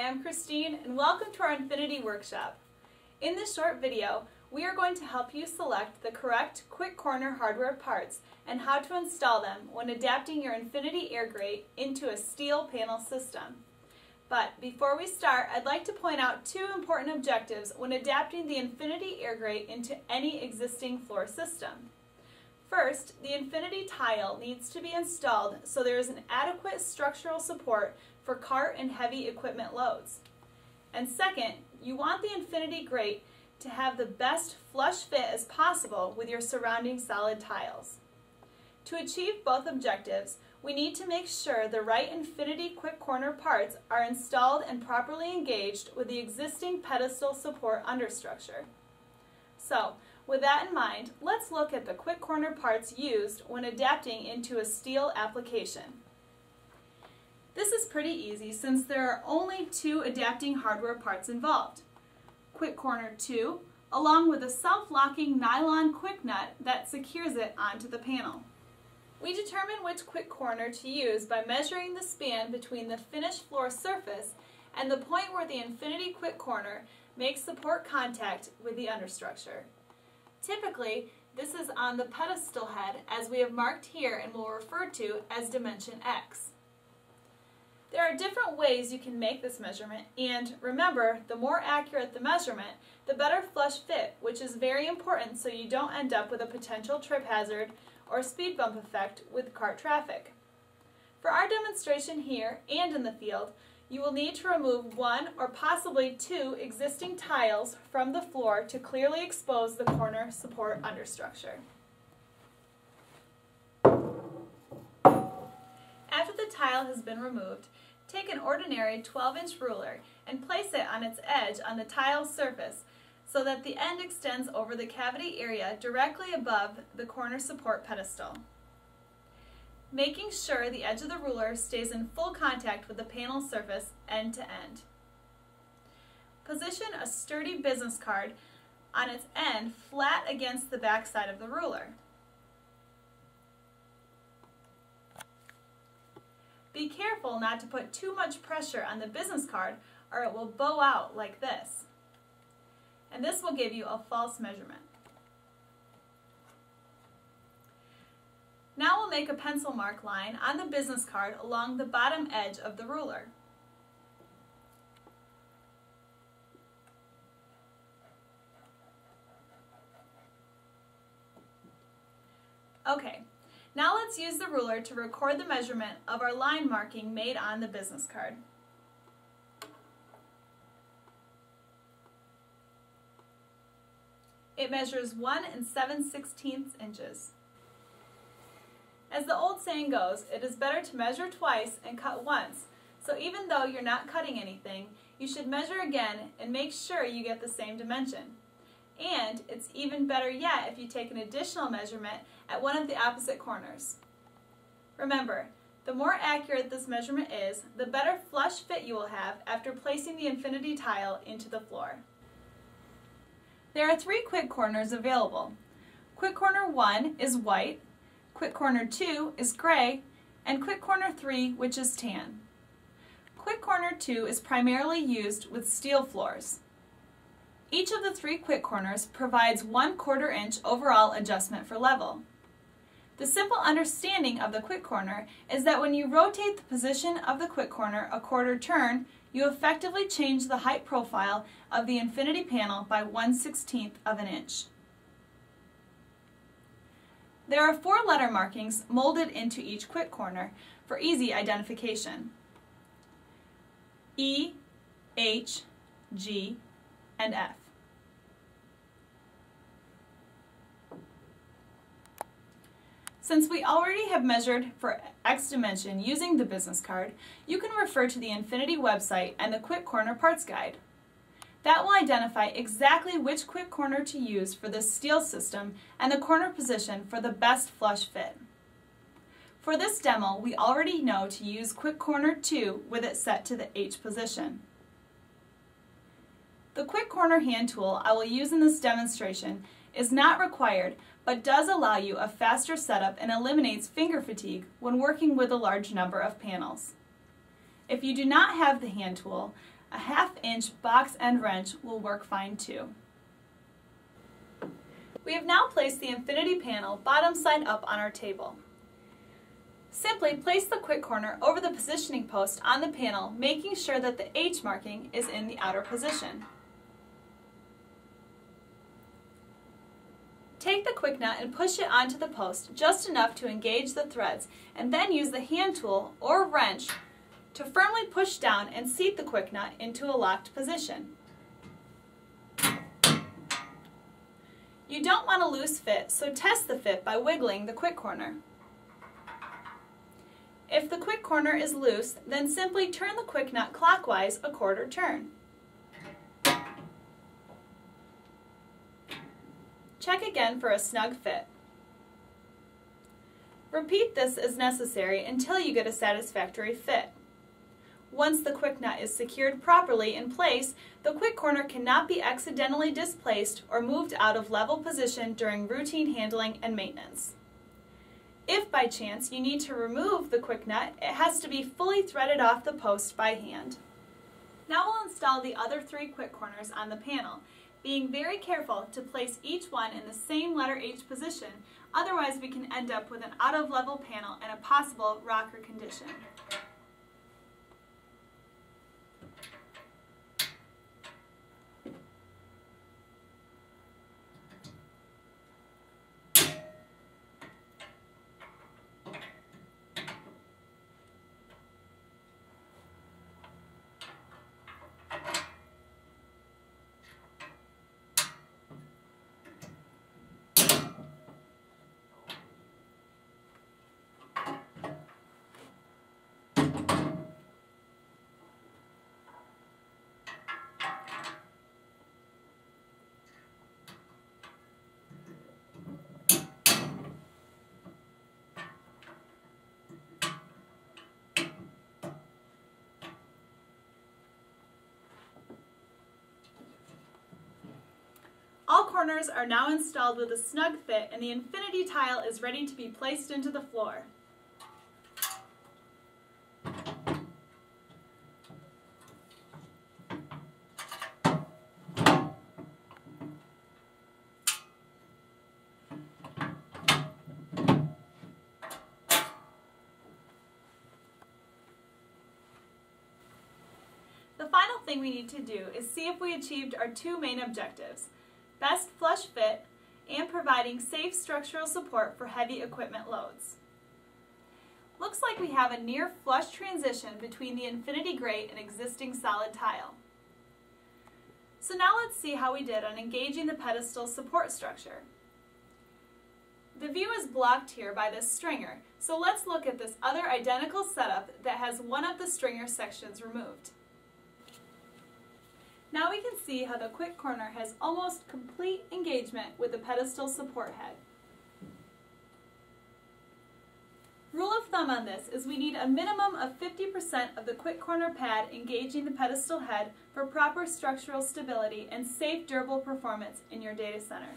I'm Christine and welcome to our Infinity Workshop. In this short video, we are going to help you select the correct quick corner hardware parts and how to install them when adapting your Infinity air grate into a steel panel system. But before we start, I'd like to point out two important objectives when adapting the Infinity air grate into any existing floor system. First, the Infinity tile needs to be installed so there is an adequate structural support for cart and heavy equipment loads. And second, you want the Infinity grate to have the best flush fit as possible with your surrounding solid tiles. To achieve both objectives, we need to make sure the right Infinity Quick Corner parts are installed and properly engaged with the existing pedestal support understructure. So, with that in mind, let's look at the Quick Corner parts used when adapting into a steel application. This is pretty easy since there are only two adapting hardware parts involved. Quick Corner 2, along with a self-locking nylon quick nut that secures it onto the panel. We determine which quick corner to use by measuring the span between the finished floor surface and the point where the Infinity Quick Corner makes support contact with the understructure. Typically, this is on the pedestal head as we have marked here and will refer to as dimension X. There are different ways you can make this measurement, and remember, the more accurate the measurement, the better flush fit, which is very important so you don't end up with a potential trip hazard or speed bump effect with cart traffic. For our demonstration here and in the field, you will need to remove one or possibly two existing tiles from the floor to clearly expose the corner support understructure. After the tile has been removed, take an ordinary 12-inch ruler and place it on its edge on the tile surface so that the end extends over the cavity area directly above the corner support pedestal. Making sure the edge of the ruler stays in full contact with the panel surface end to end. Position a sturdy business card on its end flat against the back side of the ruler. Be careful not to put too much pressure on the business card or it will bow out like this and this will give you a false measurement. Now we'll make a pencil mark line on the business card along the bottom edge of the ruler. Okay, now let's use the ruler to record the measurement of our line marking made on the business card. It measures 1 and 7 16ths inches. As the old saying goes, it is better to measure twice and cut once, so even though you're not cutting anything, you should measure again and make sure you get the same dimension. And it's even better yet if you take an additional measurement at one of the opposite corners. Remember, the more accurate this measurement is, the better flush fit you will have after placing the infinity tile into the floor. There are three quick corners available. Quick corner 1 is white, quick corner 2 is gray, and quick corner 3 which is tan. Quick corner 2 is primarily used with steel floors. Each of the three quick corners provides one quarter inch overall adjustment for level. The simple understanding of the quick corner is that when you rotate the position of the quick corner a quarter turn, you effectively change the height profile of the infinity panel by 1 16th of an inch. There are four letter markings molded into each quick corner for easy identification. E, H, G, and F. Since we already have measured for X dimension using the business card, you can refer to the Infinity website and the Quick Corner Parts Guide. That will identify exactly which quick corner to use for this steel system and the corner position for the best flush fit. For this demo, we already know to use quick corner 2 with it set to the H position. The quick corner hand tool I will use in this demonstration is not required but does allow you a faster setup and eliminates finger fatigue when working with a large number of panels. If you do not have the hand tool, A half inch box end wrench will work fine too. We have now placed the infinity panel bottom side up on our table. Simply place the quick corner over the positioning post on the panel, making sure that the H marking is in the outer position. Take the quick nut and push it onto the post just enough to engage the threads and then use the hand tool or wrench to firmly push down and seat the quick nut into a locked position. You don't want a loose fit, so test the fit by wiggling the quick corner. If the quick corner is loose, then simply turn the quick nut clockwise a quarter turn. Check again for a snug fit. Repeat this as necessary until you get a satisfactory fit. Once the quick nut is secured properly in place, the quick corner cannot be accidentally displaced or moved out of level position during routine handling and maintenance. If by chance you need to remove the quick nut, it has to be fully threaded off the post by hand. Now we'll install the other three quick corners on the panel, being very careful to place each one in the same letter H position, otherwise we can end up with an out of level panel and a possible rocker condition. Corners are now installed with a snug fit and the infinity tile is ready to be placed into the floor. The final thing we need to do is see if we achieved our two main objectives best flush fit, and providing safe structural support for heavy equipment loads. Looks like we have a near flush transition between the Infinity Grate and existing solid tile. So now let's see how we did on engaging the pedestal support structure. The view is blocked here by this stringer, so let's look at this other identical setup that has one of the stringer sections removed. Now we can see how the quick corner has almost complete engagement with the pedestal support head. Rule of thumb on this is we need a minimum of 50% of the quick corner pad engaging the pedestal head for proper structural stability and safe durable performance in your data center.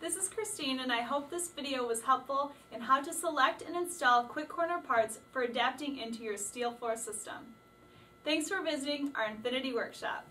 This is Christine and I hope this video was helpful in how to select and install quick corner parts for adapting into your steel floor system. Thanks for visiting our Infinity Workshop.